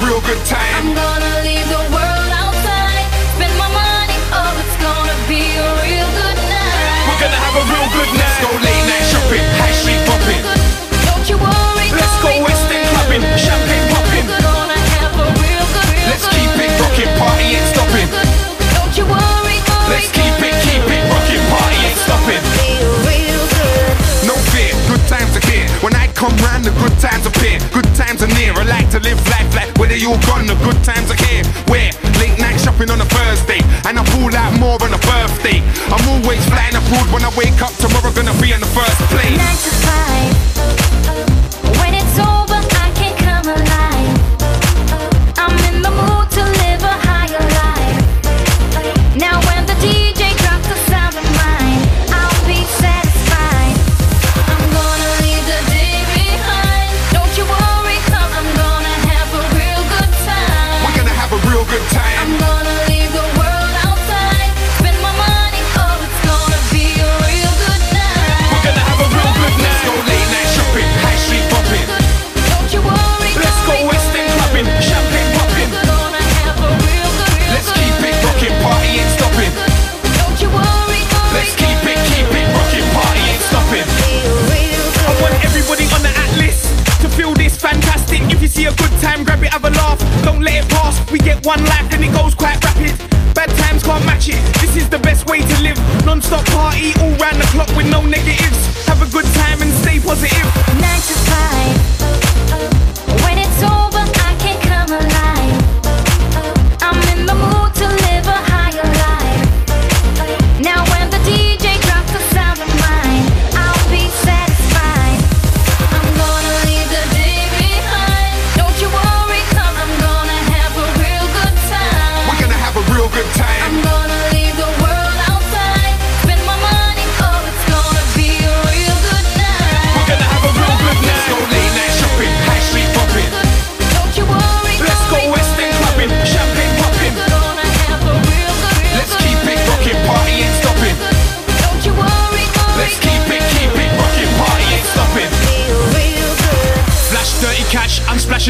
real good time. the good times appear, good times are near. I like to live life like whether you're gone, the good times are here. Where? Late night shopping on a Thursday, and I pull out more on a birthday. I'm always flying abroad when I wake up tomorrow, gonna be in the first place. Nine to five. don't let it pass. We get one life and it goes quite rapid. Bad times can't match it. This is the best way to live. Non-stop party all round the clock with no negatives. Have a good time and stay positive.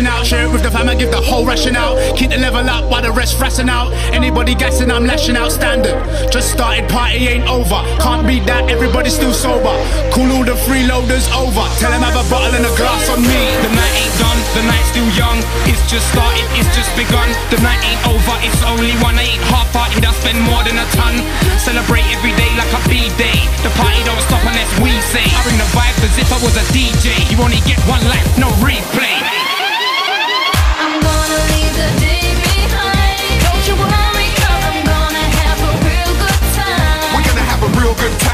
out. Share it with the fam, I give the whole ration out. Keep the level up while the rest frassing out. Anybody gassing, I'm lashing out standard. Just started, party ain't over. Can't beat that, everybody's still sober. Cool all the freeloaders over. Tell them have a bottle and a glass on me. The night ain't done, the night's still young. It's just started, it's just begun. The night ain't over, it's only one. I ain't half parted, I spend more than a ton. Celebrate every day like a B-day. The party don't stop unless we say. I bring the vibe as if I was a DJ. You only get one life, no replay. good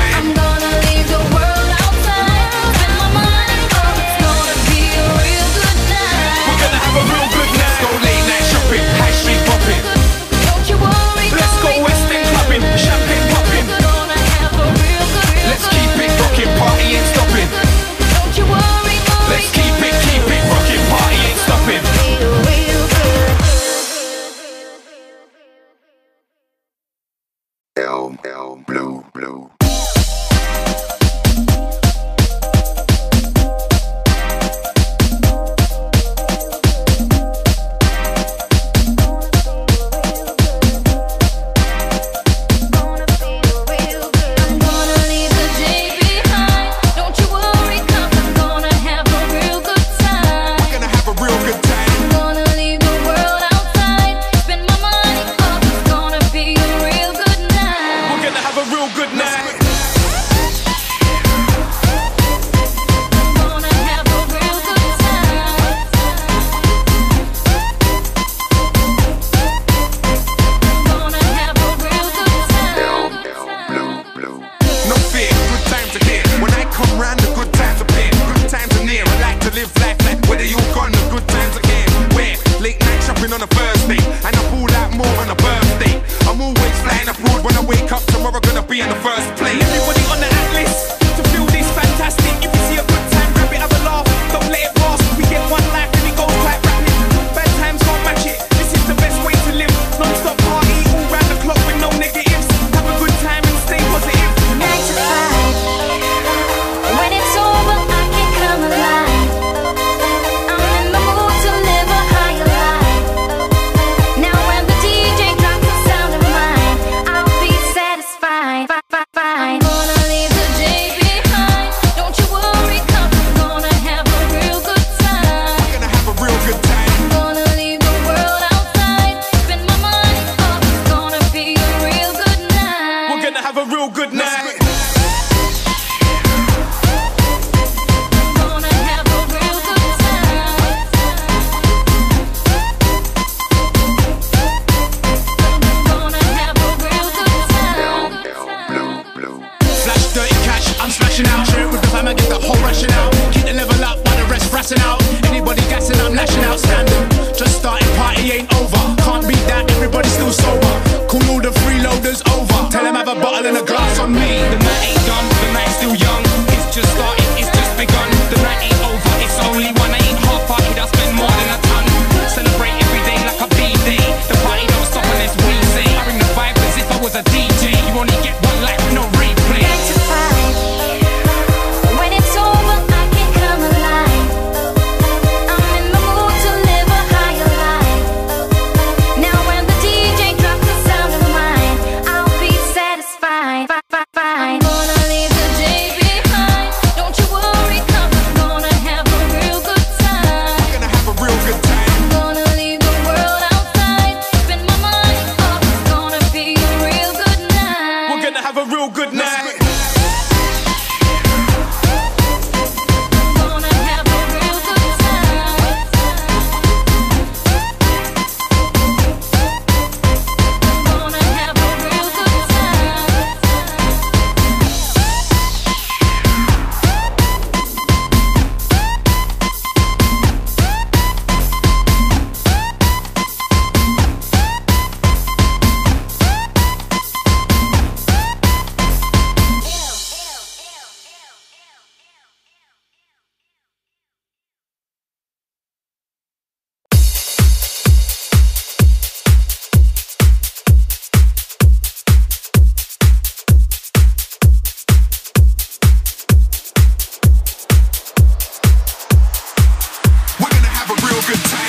good time.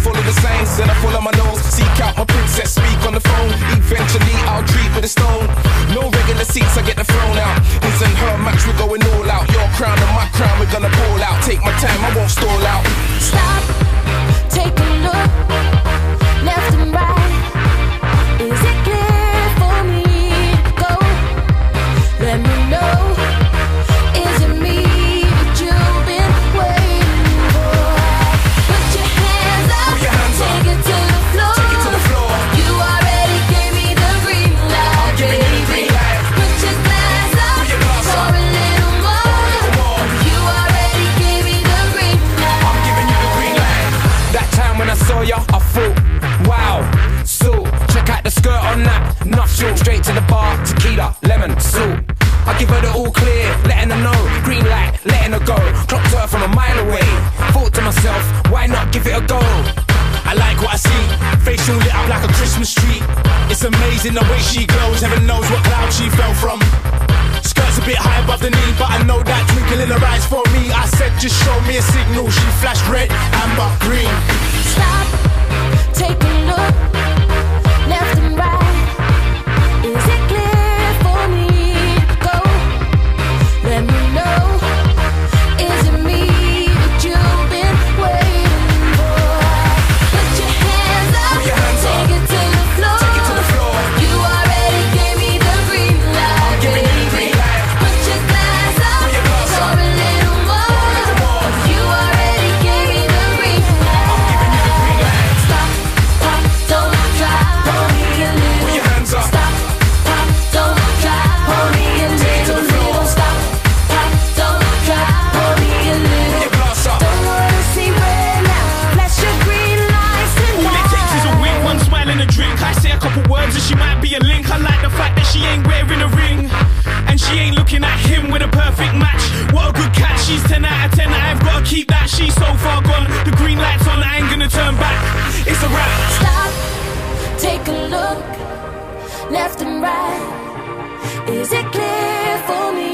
full of the same, then I full of my nose. Seek out my princess, speak on the phone. Eventually, I'll treat with a stone. No regular seats, I get the throne out. His and her match, we're going all out. Your crown and my crown, we're gonna pull out. Take my time, I won't stall out. Straight to the bar, tequila, lemon, salt. I give her the all clear, letting her know. Green light, letting her go. Clocked her from a mile away. Thought to myself, why not give it a go? I like what I see. Facial lit up like a Christmas tree. It's amazing the way she glows. Heaven knows what cloud she fell from. Skirt's a bit high above the knee, but I know that twinkle in her eyes for me. I said, just show me a signal. She flashed red, amber, green. Stop, take a look, left and right. Is it clear? keep that, she's so far gone. The green light's on, I ain't gonna turn back. It's a wrap. Stop, take a look, left and right. Is it clear for me?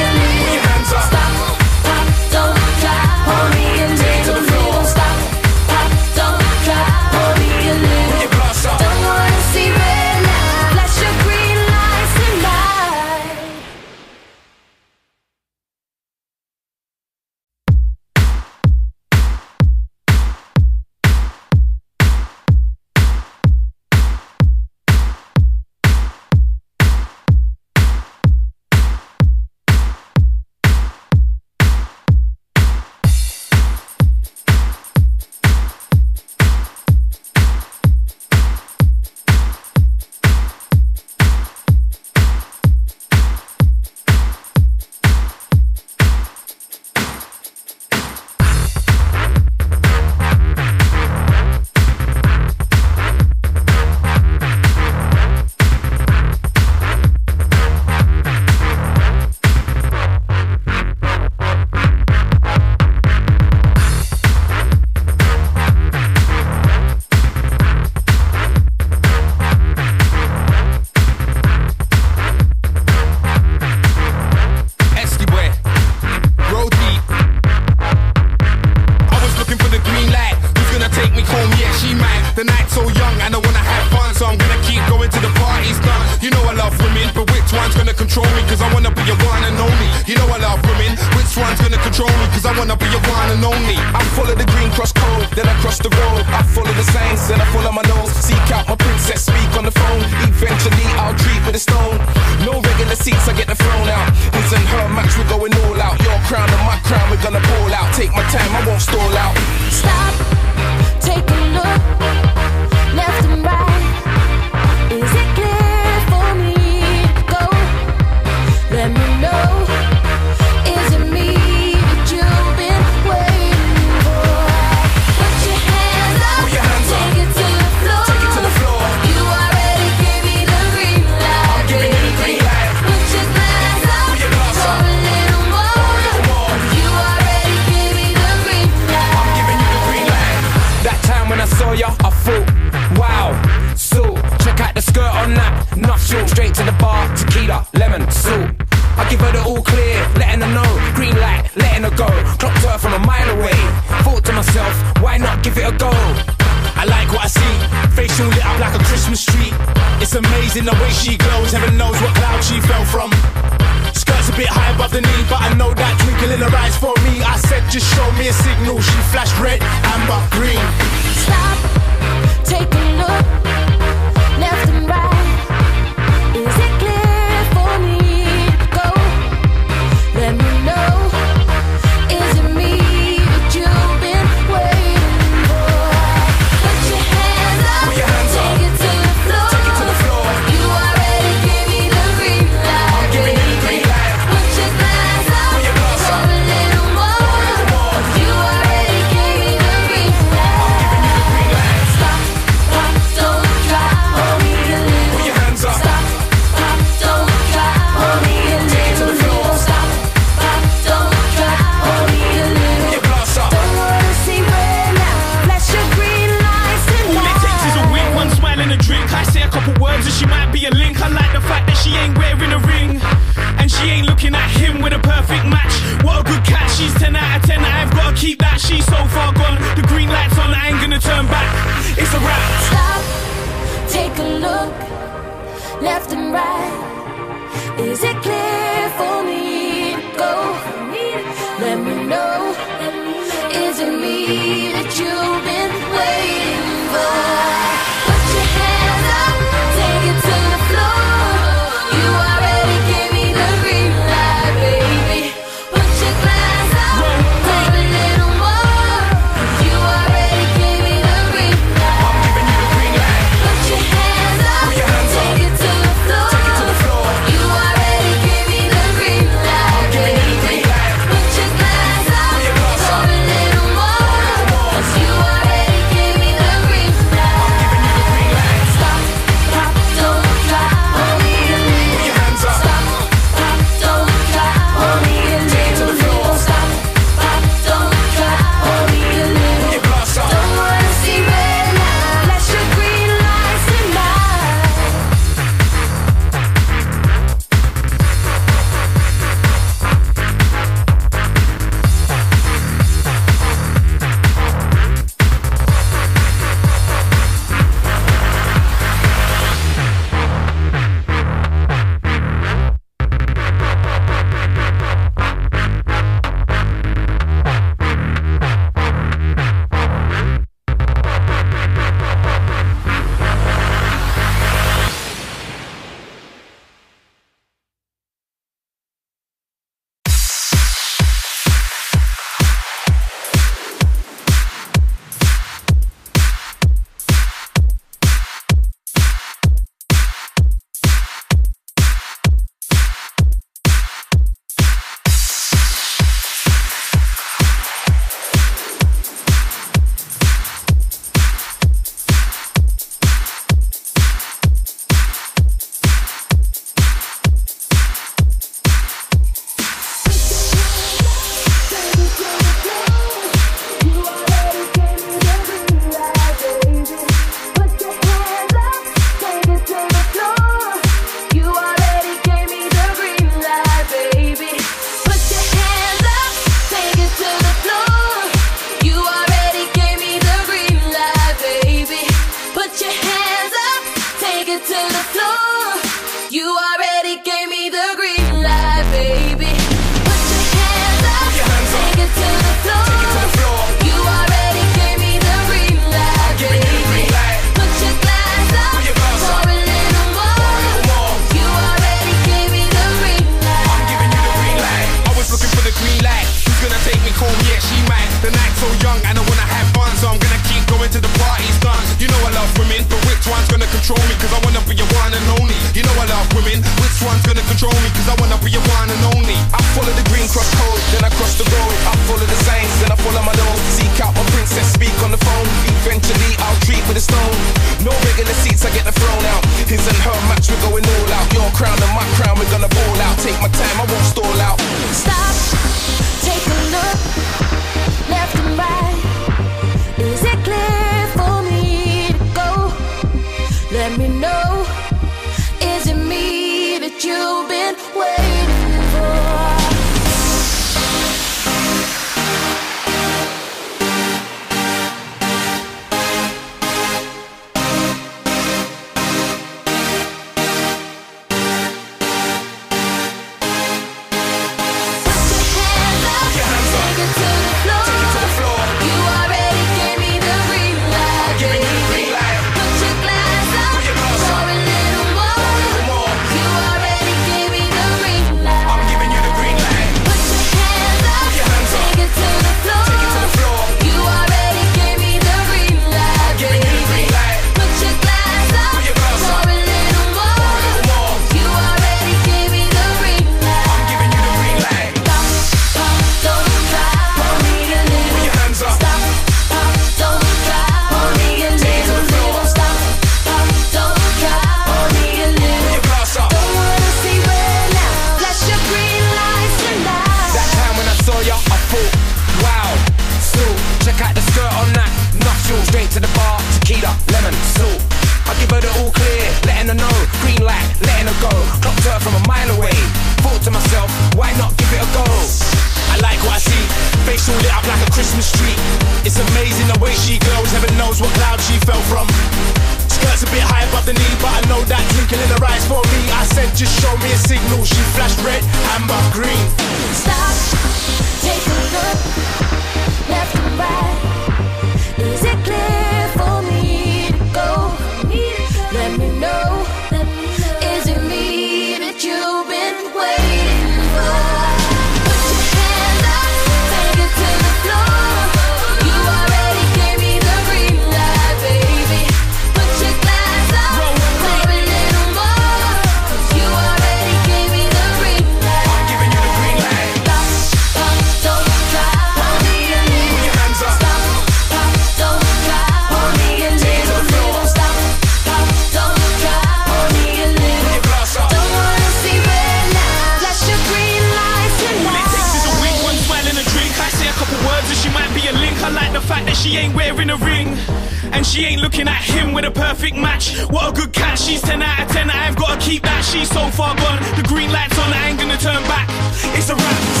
She ain't looking at him with a perfect match. What a good catch. She's 10 out of 10. I've got to keep that. She's so far gone. The green light's on. I ain't gonna turn back. It's a wrap.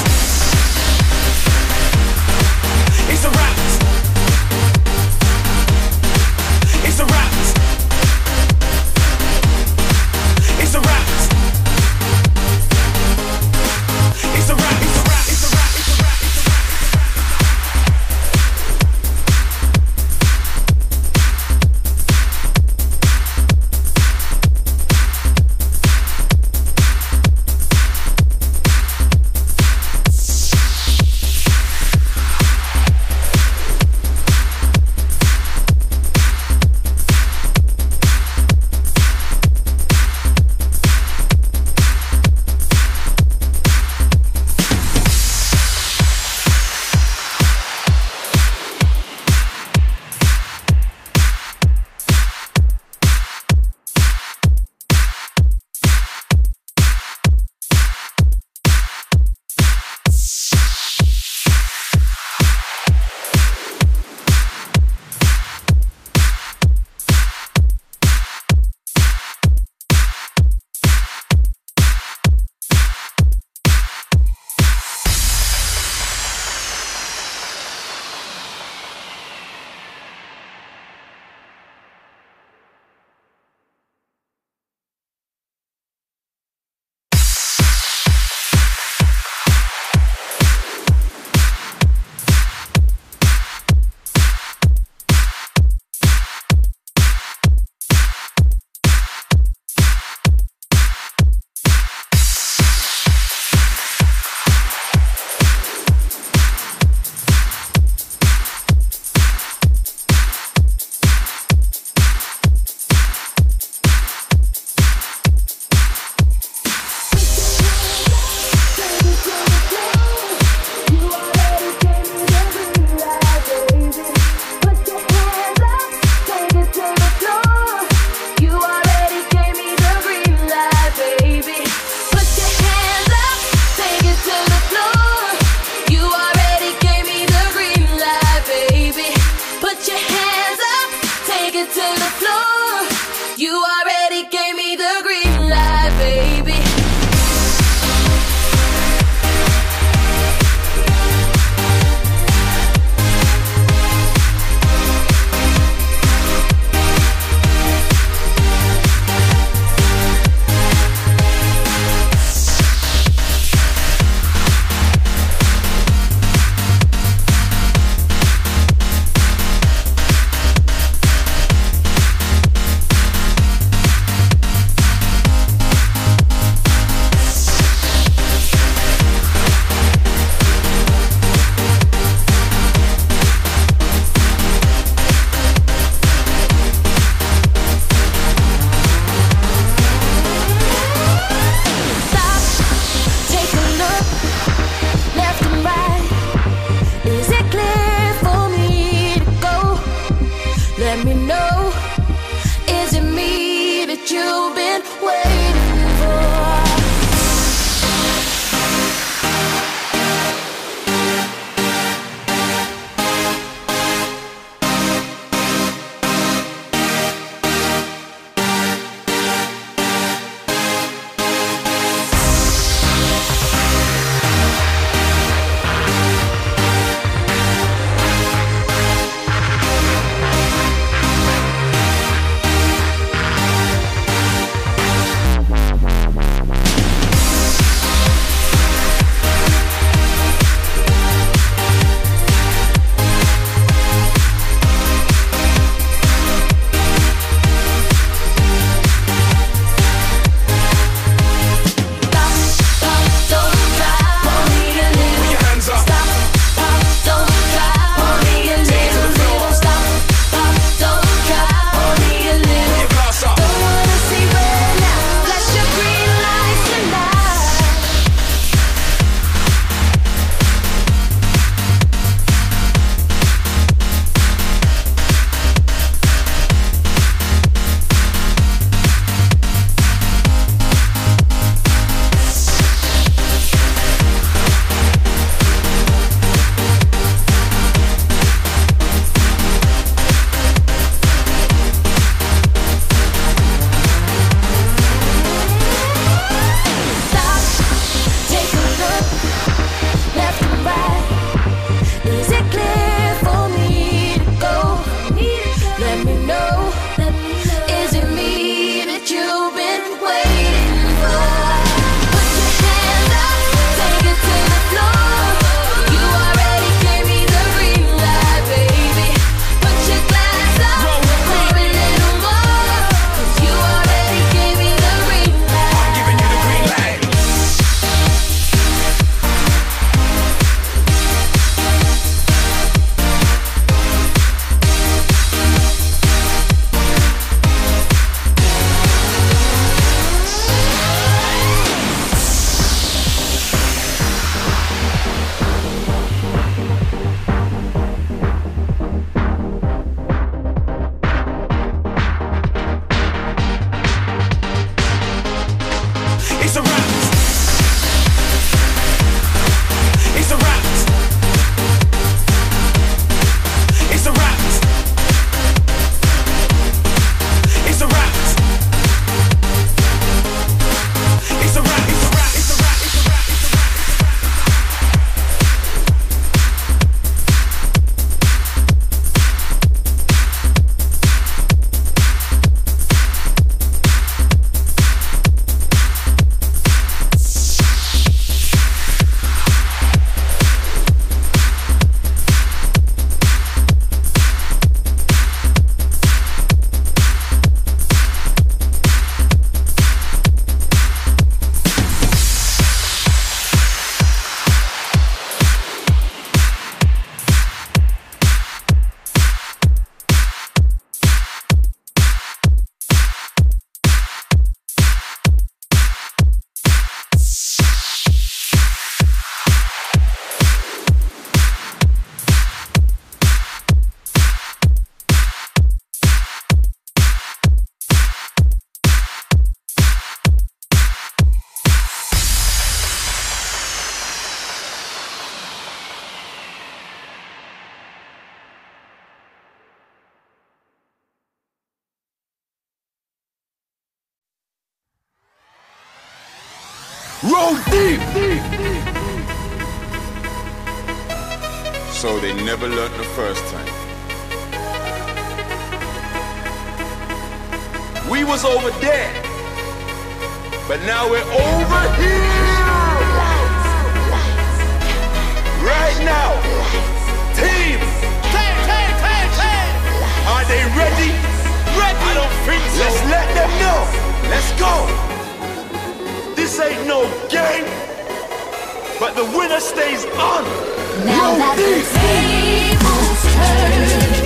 Roll deep. So they never learned the first time. We was over there, but now we're over here. Right now, team. Are they ready? Ready. I don't think so. Let's let them know. Let's go. This ain't no game, but the winner stays on. Now that the tables turned,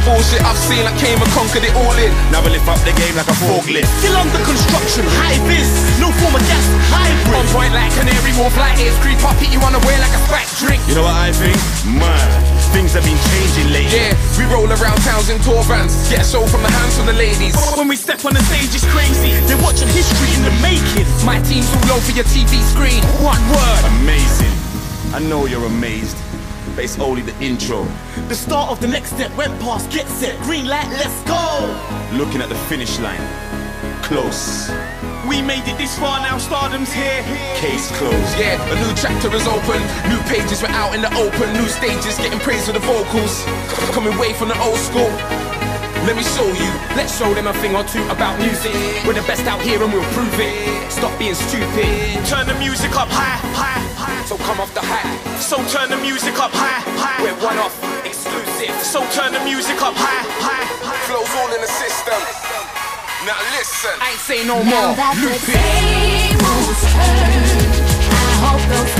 the bullshit I've seen, I came and conquered it all in. Now we lift up the game like a forklift. Still under construction, high vis, no form of gas, hybrid. On point like Canary Wharf, like ears creep up, hit you unaware like a spike drink. You know what I think? Man, things have been changing lately. Yeah, we roll around towns in tour vans, get a show from the hands of the ladies. When we step on the stage, it's crazy. They're watching history in the making. My team's all over your TV screen. One word. Amazing. I know you're amazed, it's only the intro. The start of the next step went past, get set, green light, let's go. Looking at the finish line. Close. We made it this far now, stardom's here. Case closed. Yeah, a new chapter is open. New pages were out in the open. New stages getting praise for the vocals. Coming way from the old school. Let me show you. Let's show them a thing or two about music. We're the best out here and we'll prove it. Stop being stupid. Turn the music up high, high, high. So come off the hat. So turn the music up high, high. We're one off, exclusive. So turn the music up high, high, high. Flows all in the system. Now listen. I ain't say no Now more. that the Loop it. tables turned, I hope those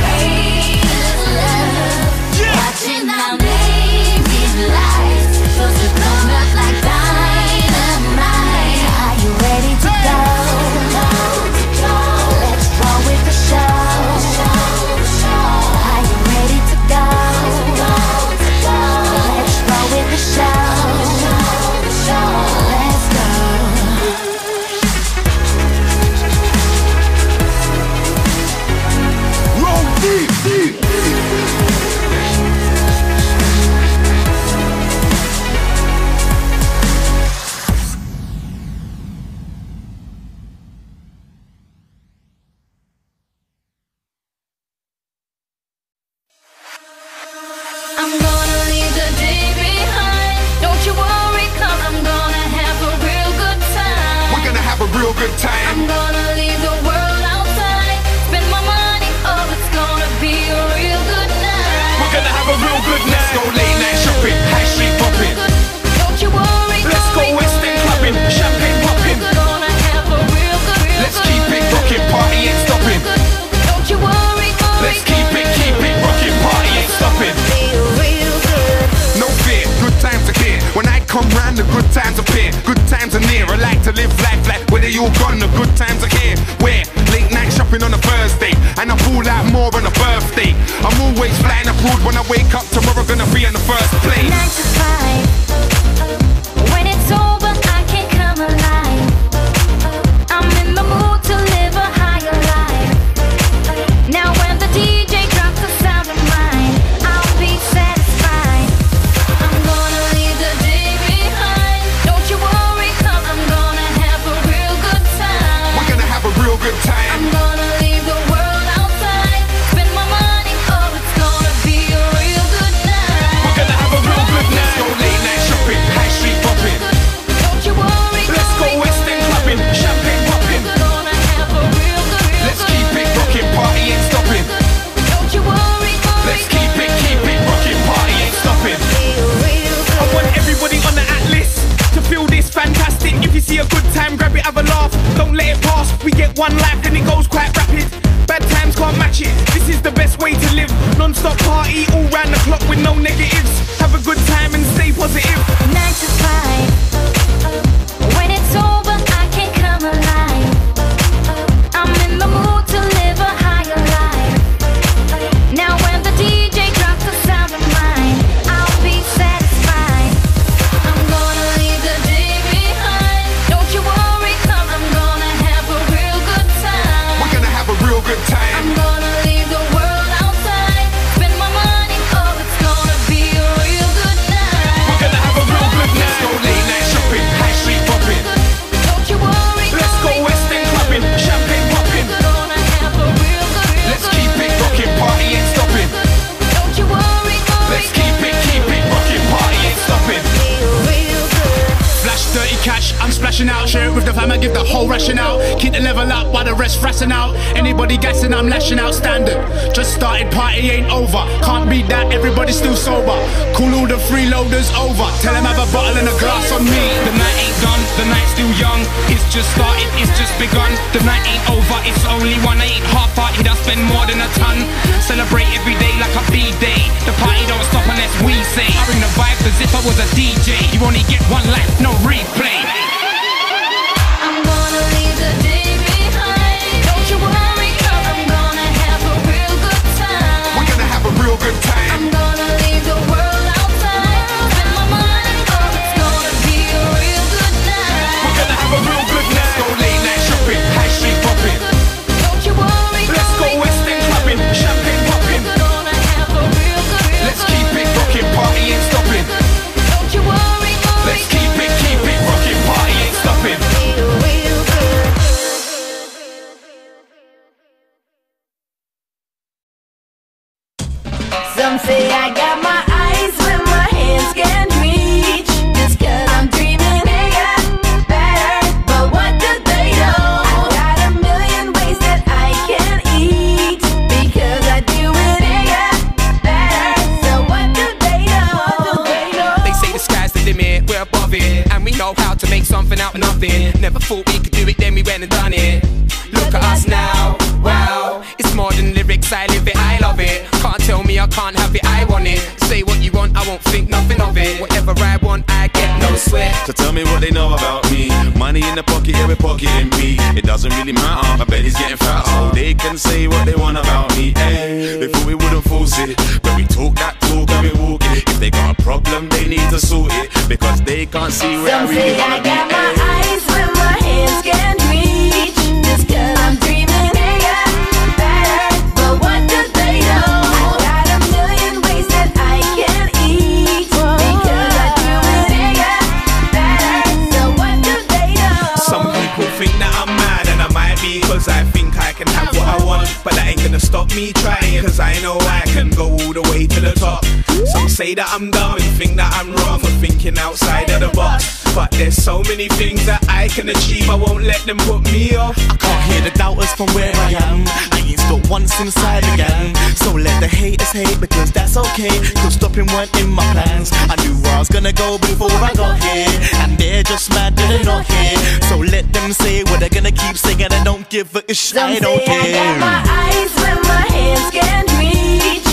them say what they want about me. eh? they we wouldn't force it, but we talk that talk and we walk it. If they got a problem, they need to sort it because they can't see where I really wanna be. say that I'm dumb and think that I'm wrong for thinking outside of the box. But there's so many things that I can achieve, I won't let them put me off. I can't hear the doubters from where I am. I ain't once inside again. So let the haters hate because that's okay. Cause stopping weren't in my plans. I knew where I was gonna go before I got here. And they're just mad that they're not here. So let them say what they're gonna keep saying. I don't give a sh. Some I don't care. I got my eyes when my hands can reach.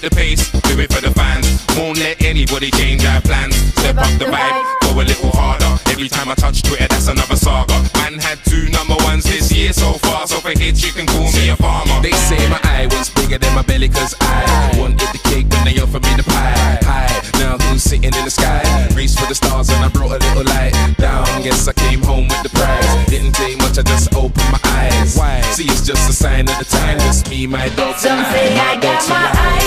set the pace, do it for the fans. Won't let anybody change our plans. Step up the vibe, go a little harder. Every time I touch Twitter, that's another saga. Man had two number ones this year so far, so for hits you can call me a farmer. They say my eye was bigger than my belly, cause I wanted the cake when they offered me the pie. Pie, now who's sitting in the sky? Race for the stars and I brought a little light down. Guess I came home with the prize. Didn't take much, I just opened my eyes. Why? See, it's just a sign of the time. Just me, my dog. Some and I, got my eyes.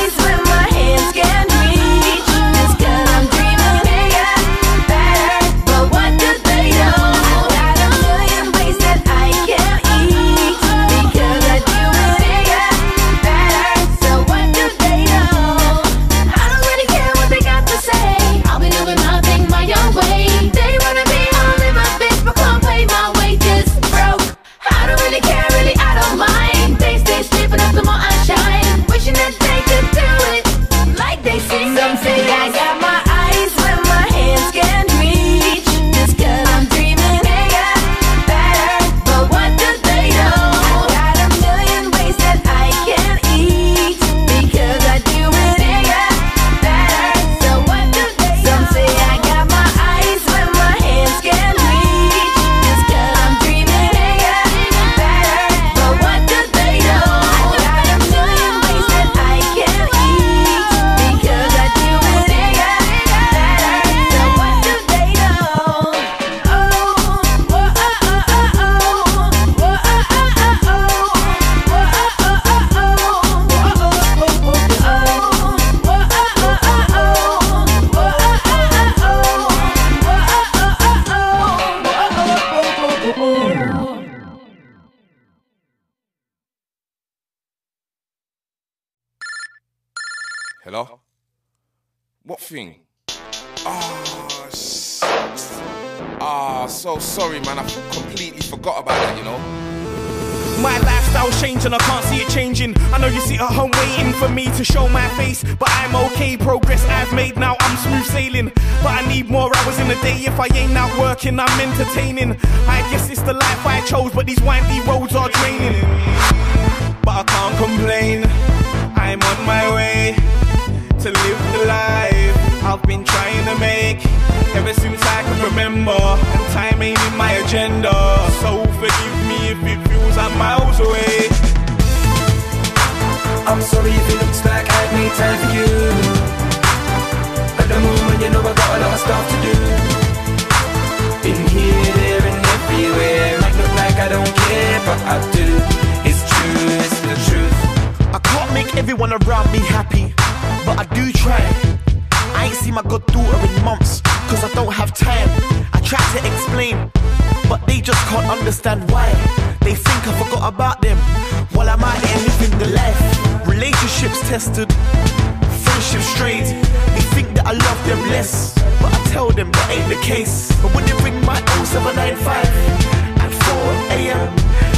Face, but I'm okay. Progress I've made now, I'm smooth sailing. But I need more hours in the day. If I ain't out working, I'm entertaining. I guess it's the life I chose, but these windy roads are draining. But I can't complain. I'm on my way to live the life I've been trying to make ever since I can remember. And time ain't in my agenda, so forgive me if it feels I'm miles away. Sorry if it looks like I've made time for you. At the moment, you know I got a lot of stuff to do. Been here, there, and everywhere. Might look like I don't care, but I do. It's true, it's the truth. I can't make everyone around me happy, but I do try. I ain't seen my goddaughter in months, cause I don't have time. I try to explain, but they just can't understand why. They think I forgot about them, while I'm out here living the life. Relationships tested, friendships strayed. They think that I love them less, but I tell them that ain't the case. But when they ring my 0795 at 4 a.m.,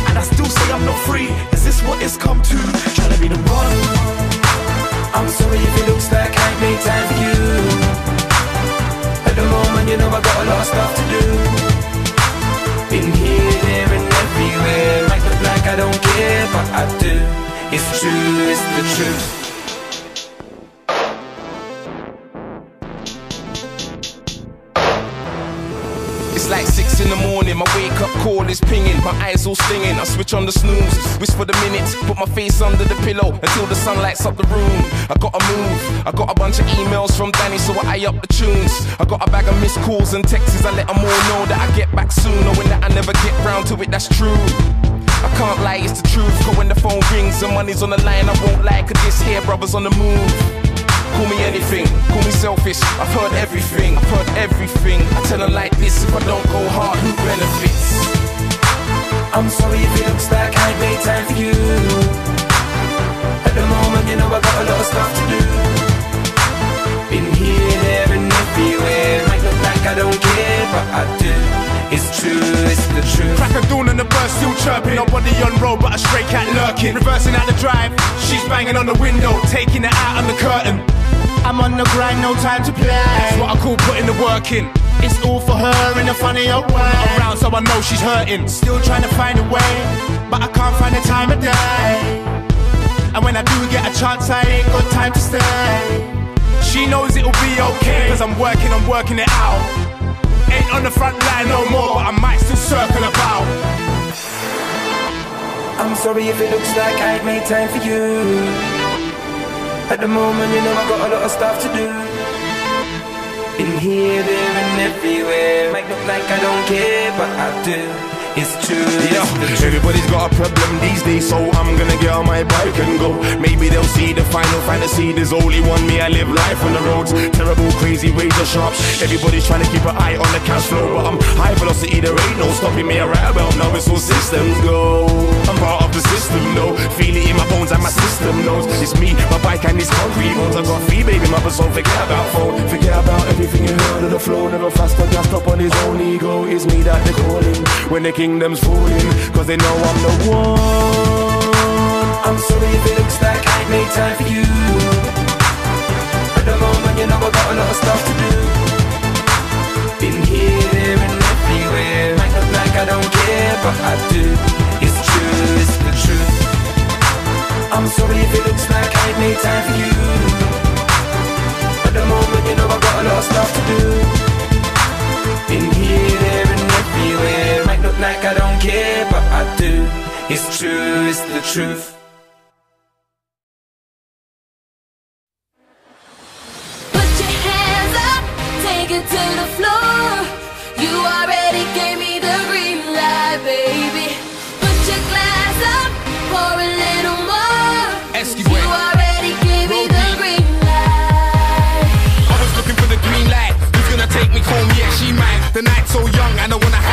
and I still say I'm not free, is this what it's come to? Trying to be the one. I'm sorry if it looks like I made time for you. At the moment, you know I got a lot of stuff to do. Been here, there, and everywhere. Look like I don't care, but I do. It's true, it's the truth. It's like six in the morning, my wake up call is pinging, my eyes all stinging. I switch on the snooze, wish for the minutes, put my face under the pillow until the sun lights up the room. I gotta move, I got a bunch of emails from Danny, so I eye up the tunes. I got a bag of missed calls and texts, I let them all know that I get back soon, knowing that I never get round to it, that's true. I can't lie, it's the truth. Cause when the phone rings and money's on the line, I won't lie, cause this here brother's on the move. Call me anything, call me selfish. I've heard everything, I've heard everything. I tell them like this if I don't go hard, who benefits? I'm sorry if it looks like I made time for you. At the moment, you know I got a lot of stuff to do. Been here, there, and everywhere. Might look like I don't care, but I do. True, it's the truth. Crack of dawn and the birds still chirping. Nobody on road, but a stray cat lurking. Reversing out the drive, she's banging on the window, taking it out on the curtain. I'm on the grind, no time to play. That's what I call putting the work in. It's all for her in a funny old way. Around so I know she's hurting. Still trying to find a way, but I can't find the time of day. And when I do get a chance, I ain't got time to stay. She knows it'll be okay, cause I'm working, I'm working it out. Ain't on the front line no more, but I might still circle about. I'm sorry if it looks like I ain't made time for you. At the moment, you know I got a lot of stuff to do. Been here, there, and everywhere. Might look like I don't care, but I do. It's true. Yeah, everybody's got a problem these days, so I'm gonna get on my bike and go. Maybe they'll see the final fantasy. There's only one me, I live life on the roads. Terrible, crazy, razor sharp. Everybody's trying to keep an eye on the cash flow, but I'm high velocity, there ain't no stopping me around. Well, now it's all systems go. I'm part of the system, no. Feel it in my bones and my system knows. It's me, my bike, and this concrete bones. I got three baby mothers, so forget about phone. Forget about everything you heard of the flow. Never faster, gassed up on his own ego. It's me that they're calling when the kingdom's falling. Cause they know I'm the one. I'm sorry if it looks like I ain't made time for you. At the moment, you know I got a lot of stuff to do. Been here, there, and everywhere. Might look like I don't care, but I do. It's true, it's the truth. I'm sorry if it looks like I ain't made time for you. It's true, it's the truth. Put your hands up, take it to the floor. You already gave me the green light, baby. Put your glass up, pour a little more. Esky You already gave me the green light. I was looking for the green light. Who's gonna take me home? Yeah, she might. The night's so young and I wanna have fun,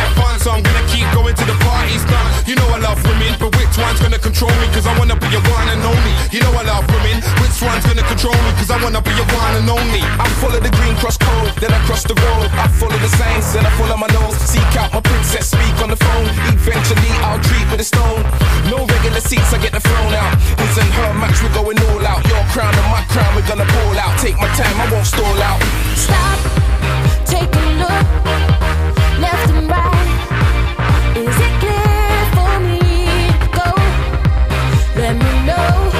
so I'm gonna keep going to the parties. Now, you know I love women, but which one's gonna control me? Cause I wanna be your one and only. You know I love women, which one's gonna control me? Cause I wanna be your one and only. I follow the green cross code, then I cross the road. I follow the signs, then I follow my nose. Seek out my princess, speak on the phone. Eventually, I'll treat with a stone. No regular seats, I get the throne out. His and her match, we're going all out. Your crown and my crown, we're gonna pull out. Take my time, I won't stall out. Stop, take a look, left and right. Is it clear for me? Go, let me know.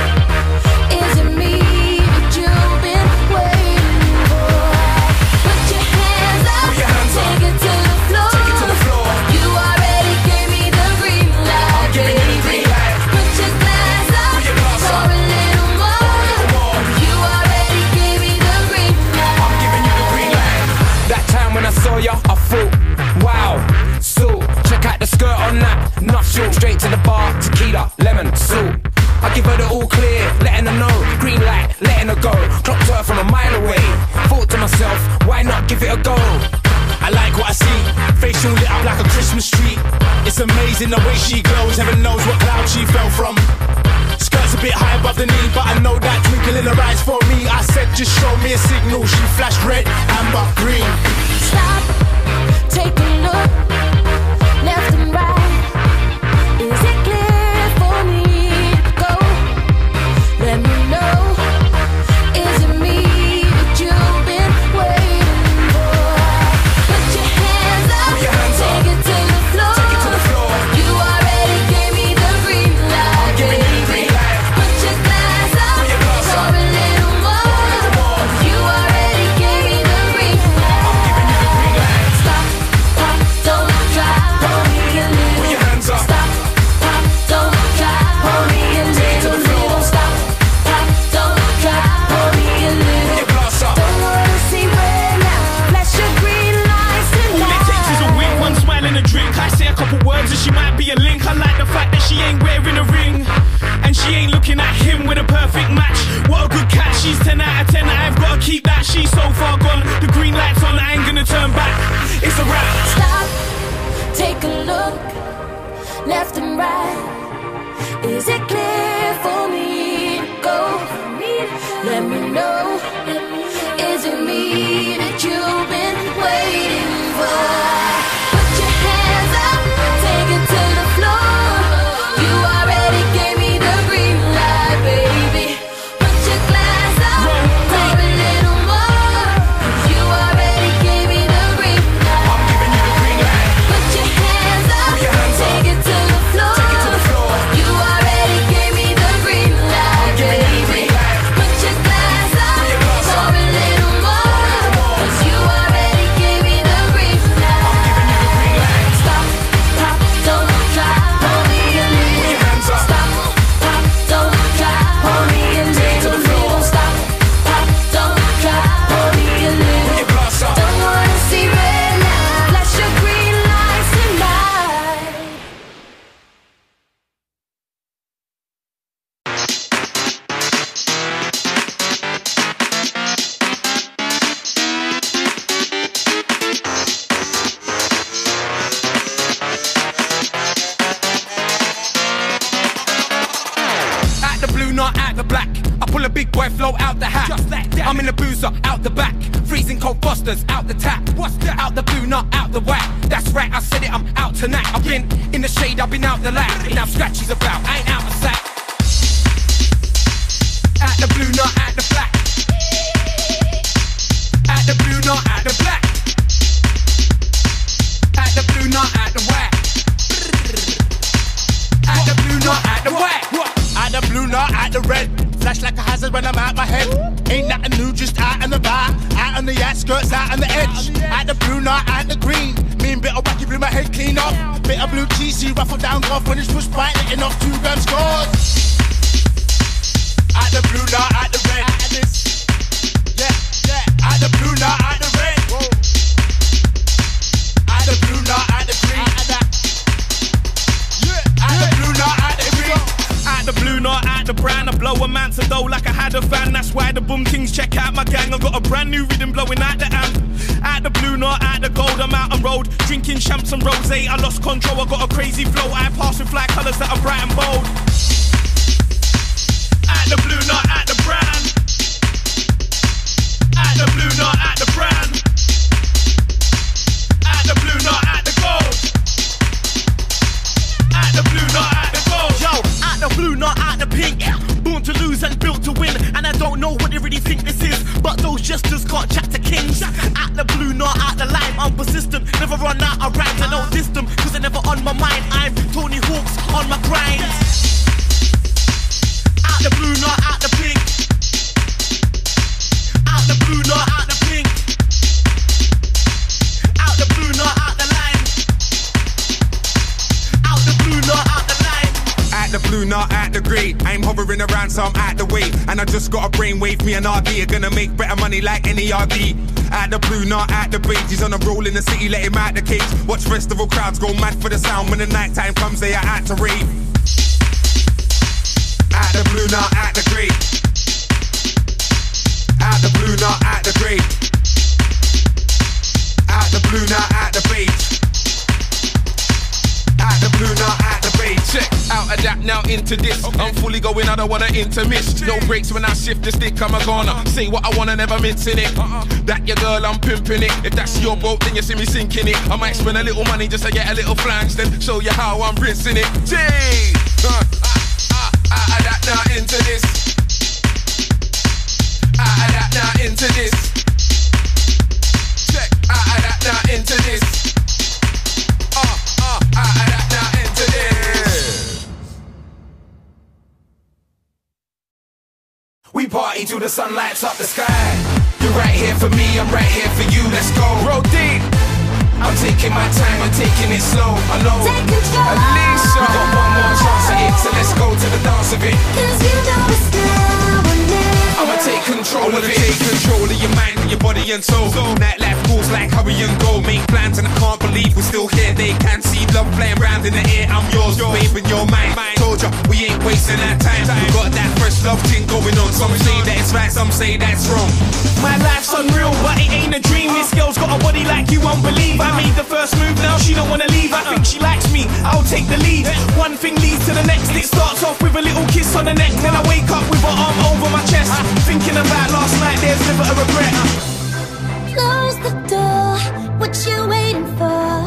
Not short, straight to the bar, tequila, lemon, salt. I give her the all clear, letting her know, green light, letting her go. Clocked her from a mile away. Thought to myself, why not give it a go? I like what I see, facial lit up like a Christmas tree. It's amazing the way she glows, heaven knows what cloud she fell from. Skirt's a bit high above the knee, but I know that twinkle in her eyes for me. I said, just show me a signal. She flashed red, amber, green. Stop, take a look, left and right. Bit of blue cheese, you ruffle down rough when it's pushed by, letting off two grams scores. At the blue, not at the red. At this. Yeah, yeah. At the blue, not at at the blue, not at the brown. I blow a man to dough like I had a fan. That's why the boom kings check out my gang. I got a brand new rhythm blowing out the amp. At the blue, not at the gold. I'm out on road, drinking champs and rose. I lost control, I got a crazy flow. I pass with fly colours that are bright and bold. At the blue, not at the brown. At the blue, not at the brown. Don't know what they really think this is. But those jesters can't chat to kings. At the blue, not at the line. I'm persistent. Never run out of rhymes. I don't diss them. Cause they're never on my mind. I'm Tony Hawk's on my grind. At the blue, not at the pink. Out the blue, not out the pink. Out the blue, not the blue, not at the grey. I'm hovering around, so I'm at the way. And I just got a brainwave, me and RD are gonna make better money like any RD. At the blue, not at the beach. He's on a roll in the city, let him out the cage. Watch festival crowds go mad for the sound. When the night time comes, they are out to rave. At the blue, not at the grey. At the blue, not at the grey. At the blue, not at the beach. At the blue, not at the. Check out of that now into this. I'm fully going, I don't wanna intermiss. No breaks when I shift the stick, I'm a goner. Uh-uh. Say what I wanna, never mincing it. Uh-uh. That your girl, I'm pimping it. If that's your boat, then you see me sinking it. I might spend a little money just to get a little flange, then show you how I'm rinsing it. Uh, out of that now into this. Out of that now into this. Check out of that now into this. We party till the sun lights up the sky. You're right here for me, I'm right here for you. Let's go. Roll deep. I'm taking my time, I'm taking it slow. Know. Take control. Alesha. We got one more chance at it, so let's go to the dance of it. Cause you know it's now or never. I'ma take control I wanna it. take control of your mind and your body and soul. Nightlife goes like hurry and go. Make plans and I can't believe we're still here. They can't see love playing round in the air. I'm yours, babe, and you're mine. Told ya, we ain't wasting our time. We got that fresh love thing going on. Some say that it's right, some say that's wrong. My life's unreal, but it ain't a dream. This girl's got a body like you won't believe. I made the first move, now she don't wanna leave. I think she likes me, I'll take the lead. One thing leads to the next. It starts off with a little kiss on the neck, then I wake up with her arm over my chest. Thinking about last night, there's never a regret. Close the door, what you waiting for?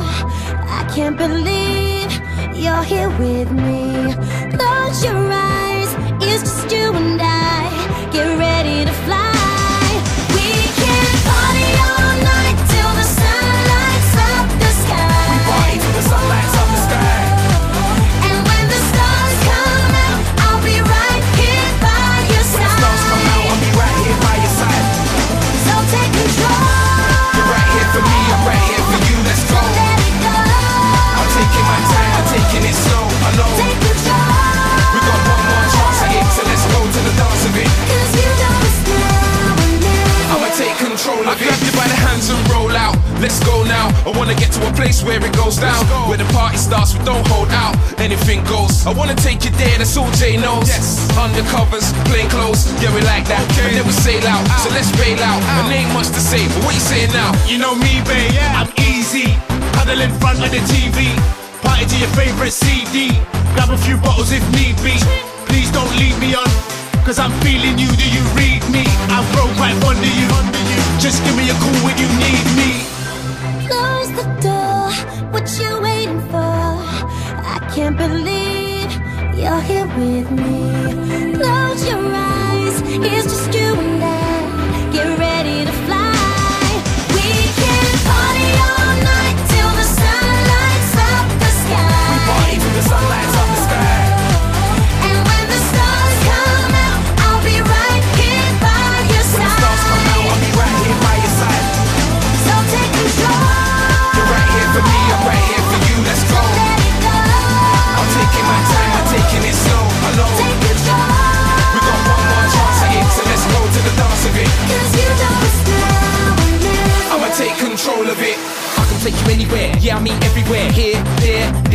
I can't believe you're here with me. Close your eyes, it's just you and I. Get ready Let's go now. I wanna get to a place where it goes down. Go. Where the party starts, we don't hold out. Anything goes. I wanna take you there, that's all Jay knows. Yes. Undercovers, plain clothes, yeah, we like that. And then we sail out, so let's bail out. And ain't much to say, but what you saying now? You know me, babe, I'm easy. Huddle in front of the TV. Party to your favorite CD. Grab a few bottles if need be. Please don't leave me on. Cause I'm feeling you, do you read me? I'll grow right under you. Just give me a call when you need me. What you waiting for? I can't believe you're here with me. Close your eyes, it's just you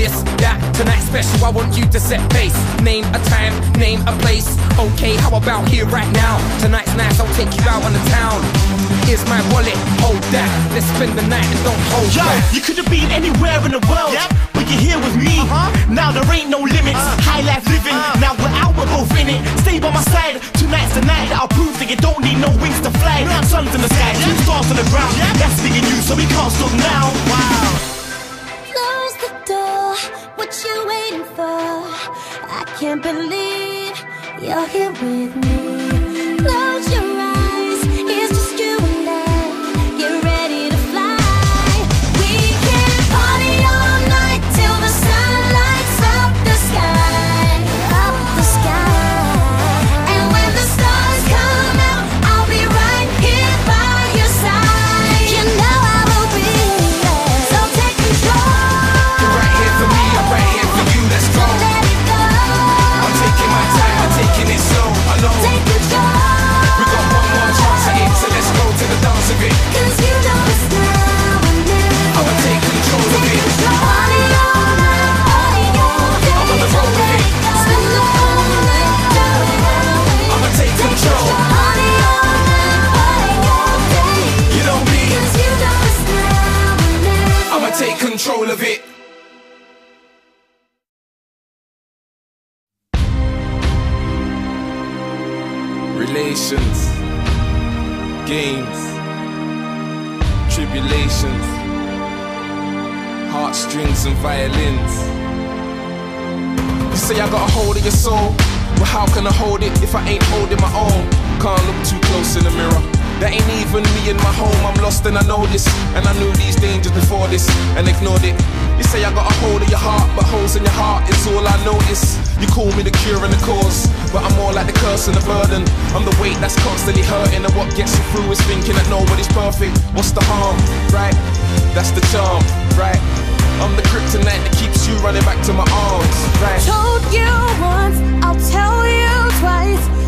this, that, tonight special. I want you to set pace. Name a time, name a place. Okay, how about here right now? Tonight's nice, I'll take you out on the town. Here's my wallet, hold that. Let's spend the night and don't hold Yo, back. you could have been anywhere in the world. Yep. But you're here with me. Uh -huh. Now there ain't no limits. Uh. High life living. Uh. Now we're out, we're both in it. Stay by my side. Tonight's the night that I'll prove that you don't need no wings to fly. No. Sun's in the sky, yeah. stars on the ground. That's big and you, so we can't stop now. Wow what you're waiting for. I can't believe you're here with me. of it. Relations, games, tribulations, heartstrings and violins. You say I got a hold of your soul, but how can I hold it if I ain't holding my own? Can't look too close in the mirror. That ain't even me in my home, I'm lost and I know this. And I knew these dangers before this and ignored it. You say I got a hold of your heart, but holes in your heart is all I notice. You call me the cure and the cause, but I'm more like the curse and the burden. I'm the weight that's constantly hurting, and what gets you through is thinking that nobody's perfect. What's the harm, right? That's the charm, right? I'm the kryptonite that keeps you running back to my arms, right? Told you once, I'll tell you twice.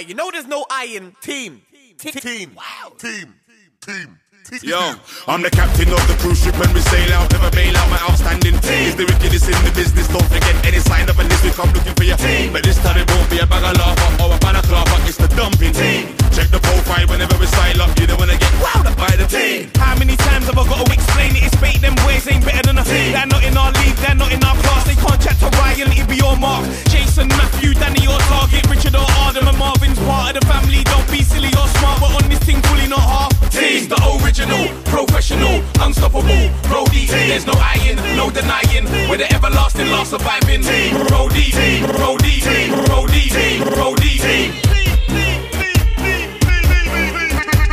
You know there's no I in team. Team. Team. Wow. Team. Team. Yo, I'm the captain of the cruise ship when we sail out. Never bail out, my outstanding team. Is the wickedest in the business. Don't forget any sign of a list. We come looking for your team. But this time it won't be a bag of lava or a balaclava. It's the dumping team. Check the profile whenever we style up. You don't wanna get wound up by the team. How many times have I got to explain it? It's bait, them boys ain't better than us. They're not in our league, they're not in our class. They can't chat to Ryan, it be your mark. Jason, Matthew, Danny, your target. Richard or Adam and Marvin's part of the family. Don't be silly or smart, but on this thing, fully not half. It's the original, professional, unstoppable. Roll Deep, there's no iron, no denying. We're the everlasting, last surviving. Roll Deep, roadie, Roll Deep, roadie.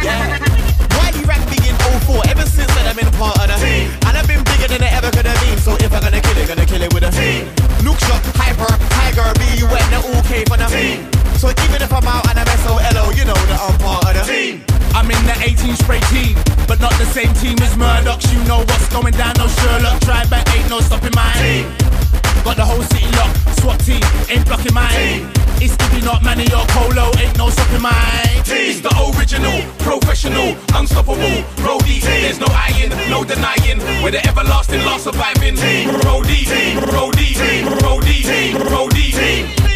Yeah. Wiley ranked me in 04 ever since then I've been part of the team. And I've been bigger than I ever could have been. So if I'm gonna kill it, gonna kill it with a team. Look shot, hyper, tiger, B-U-N, they all came from the team. So even if I'm out and I'm S-O-L-O, you know that I'm part of the team. I'm in the 18 spray team, but not the same team as Murdoch's. You know what's going down, no Sherlock. Try back, ain't no stopping my Team. Got the whole city locked, SWAT team ain't blocking my aim. It's Stevie, not Manny or Polo, ain't no stopping my aim. It's the original, professional, unstoppable. Roll Deep, there's no iron, no denying. We're the everlasting, last surviving. Roll Deep, roadie, Roll Deep, roadie. Check,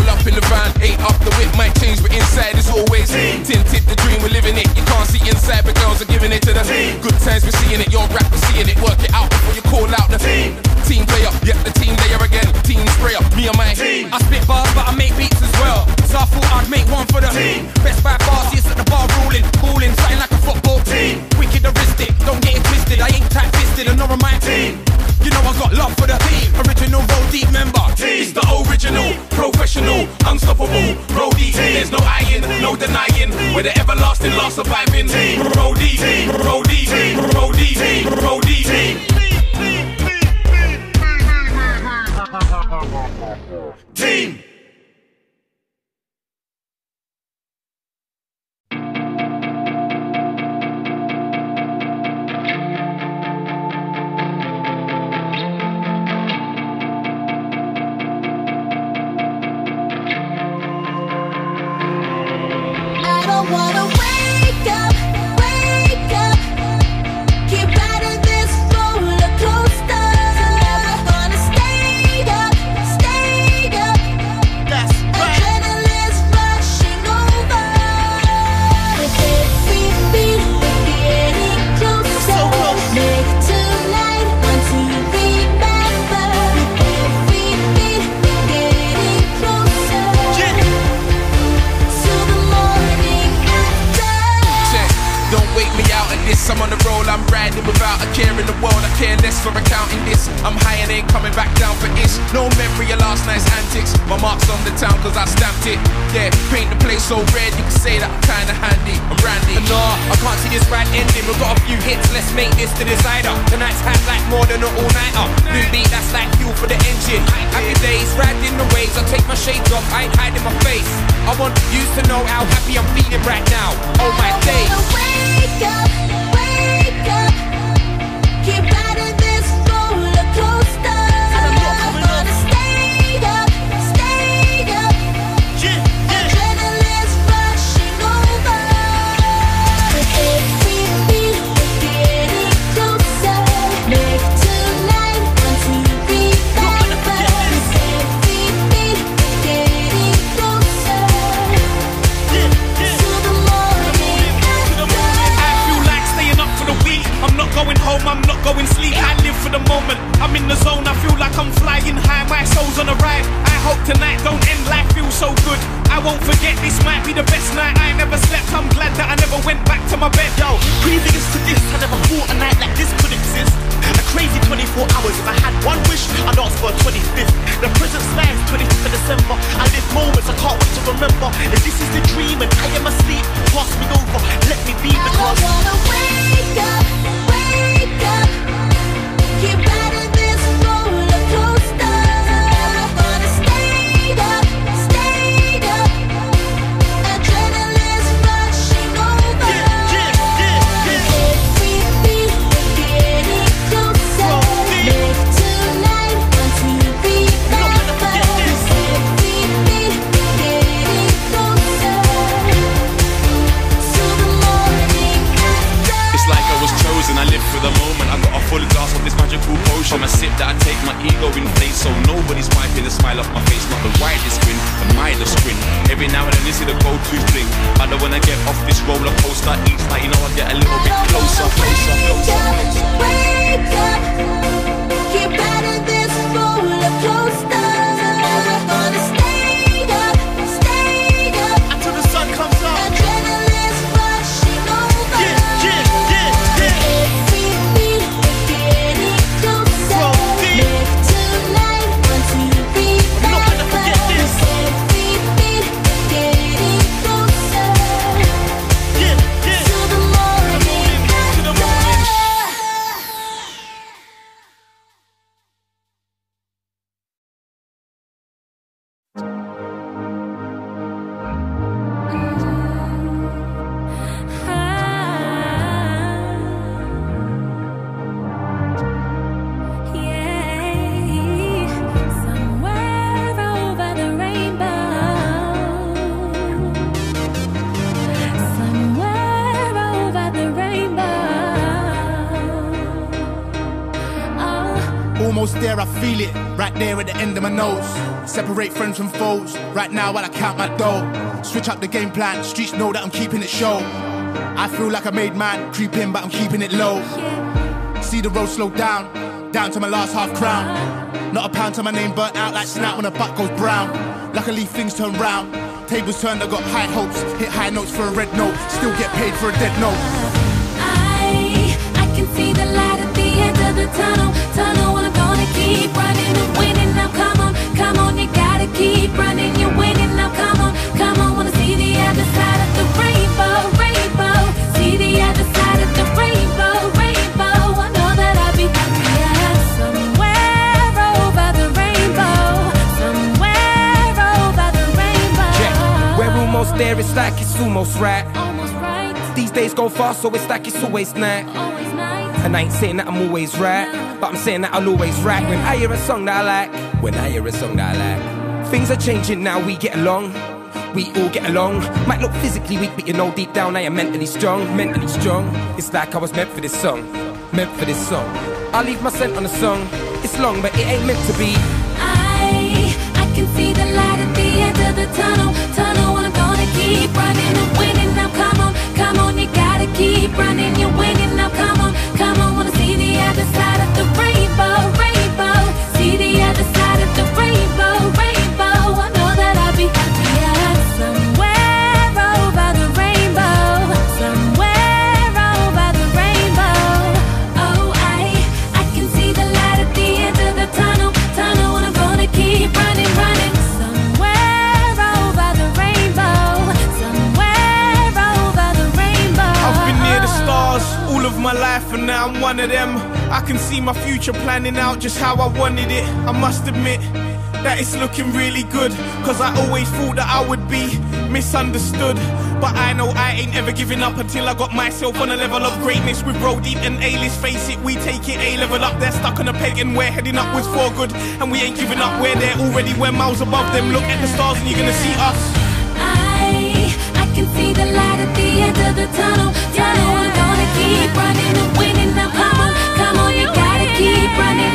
roll up in the van, eight up the whip, might change, but inside is always team. tinted. The dream, we're living it. You can't see inside, but girls are giving it to the team. good times. We're seeing it, your rap, we're seeing it. Work it out before you call out the team. Team player, yeah, the team player again. Team sprayer, me and my team. I spit bars, but I make beats as well. So I thought I'd make one for the team. Best by far, see it's at the bar ruling, balling, something like a football team. Wicked heuristic, don't get it twisted. I ain't tight fisted, and nor am I team. You know I can't wait to remember. If this is the dream and I am asleep, pass me over, let me be because I because. wanna wake up, From a sip that I take my ego in place, so nobody's wiping the smile off my face. Not the widest grin, the mildest grin. Every now and then this is the go-to fling. I don't wanna get off this roller coaster each night. You know I get a little bit closer, closer, closer. Wake up, get out of this roller coaster. Separate friends from foes. Right now, while I count my dough. Switch up the game plan. Streets know that I'm keeping it show. I feel like I made man creep in, but I'm keeping it low. See the road slow down, down to my last half crown. Not a pound to my name burnt out like snap when a butt goes brown. Luckily things turn round. Tables turned, I got high hopes. Hit high notes for a red note. Still get paid for a dead note. I I can see the light at the end of the tunnel. Tunnel, I'm gonna keep running and winning. Now come on, come on, go fast, so it's like it's always night. always night. And I ain't saying that I'm always right, but I'm saying that I'll always right when I hear a song that I like. When I hear a song that I like. Things are changing now, we get along. We all get along. Might look physically weak, but you know deep down I am mentally strong. Mentally strong. It's like I was meant for this song. Meant for this song. I'll leave my scent on the song. It's long, but it ain't meant to be. Running. One of them. I can see my future planning out just how I wanted it. I must admit that it's looking really good. Cause I always thought that I would be misunderstood. But I know I ain't ever giving up until I got myself on a level of greatness with Roll Deep and A-list. Face it, we take it A level up. They're stuck on a peg and we're heading upwards for good. And we ain't giving up. We're there already. We're miles above them. Look at the stars and you're gonna see us. I I can see the light at the end of the tunnel. Tunnel, I'm gonna keep running.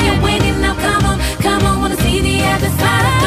you're winning now. Come on, come on, wanna see the other side.